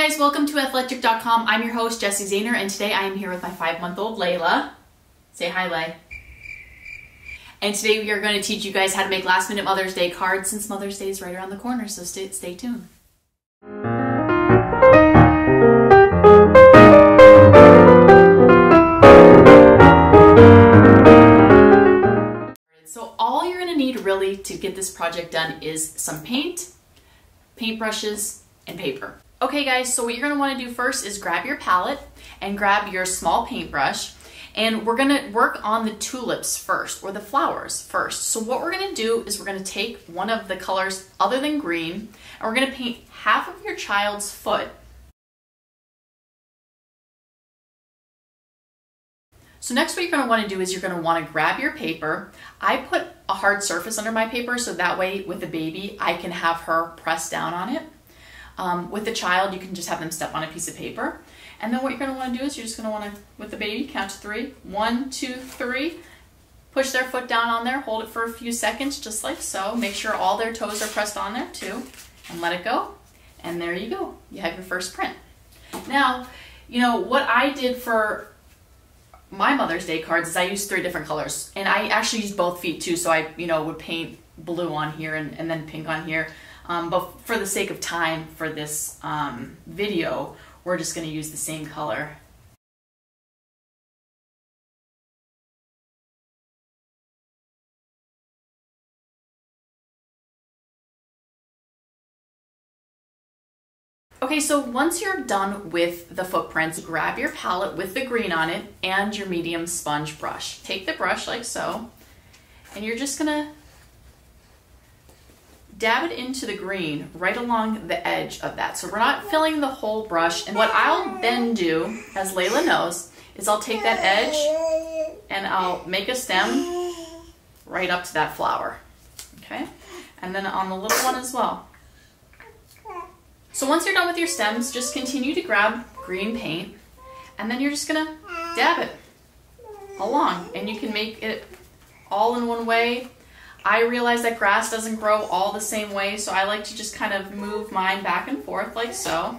guys, welcome to Athletchic.com. I'm your host, Jessie Zahner, and today I am here with my five-month-old Layla. Say hi, Lay. And today we are going to teach you guys how to make last-minute Mother's Day cards since Mother's Day is right around the corner, so stay, stay tuned. So all you're going to need really to get this project done is some paint, paintbrushes, and paper. Okay guys, so what you're gonna wanna do first is grab your palette and grab your small paintbrush and we're gonna work on the tulips first or the flowers first. So what we're gonna do is we're gonna take one of the colors other than green and we're gonna paint half of your child's foot So next what you're going to want to do is you're going to want to grab your paper. I put a hard surface under my paper so that way with the baby I can have her press down on it. Um, with the child, you can just have them step on a piece of paper. And then what you're going to want to do is you're just going to want to, with the baby, count to three. One, two, three. Push their foot down on there, hold it for a few seconds, just like so. Make sure all their toes are pressed on there too. And let it go. And there you go. You have your first print. Now, you know, what I did for my Mother's Day cards is I used three different colors. And I actually used both feet too, so I, you know, would paint blue on here and, and then pink on here. Um, but for the sake of time for this um, video, we're just going to use the same color. Okay, so once you're done with the footprints, grab your palette with the green on it and your medium sponge brush. Take the brush like so, and you're just gonna dab it into the green right along the edge of that. So we're not filling the whole brush. And what I'll then do, as Layla knows, is I'll take that edge and I'll make a stem right up to that flower. Okay? And then on the little one as well. So once you're done with your stems, just continue to grab green paint and then you're just gonna dab it along and you can make it all in one way I realize that grass doesn't grow all the same way, so I like to just kind of move mine back and forth like so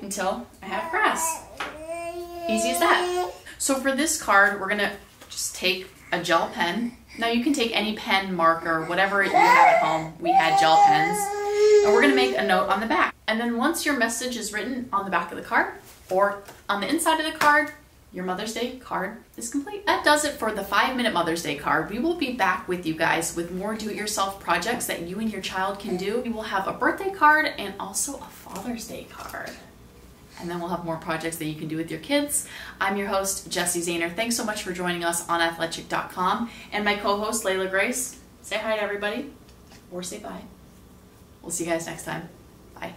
until I have grass. Easy as that. So for this card, we're gonna just take a gel pen. Now you can take any pen, marker, whatever you have at home. We had gel pens. And we're gonna make a note on the back. And then once your message is written on the back of the card or on the inside of the card, your Mother's Day card is complete. That does it for the five minute Mother's Day card. We will be back with you guys with more do-it-yourself projects that you and your child can do. We will have a birthday card and also a Father's Day card. And then we'll have more projects that you can do with your kids. I'm your host, Jesse Zahner. Thanks so much for joining us on Athletchic.com. And my co-host, Layla Grace. Say hi to everybody or say bye. We'll see you guys next time. Bye.